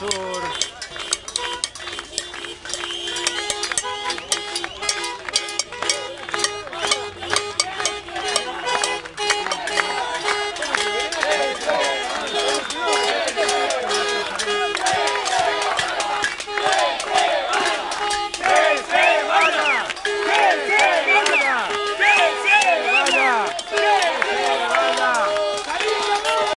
Sur.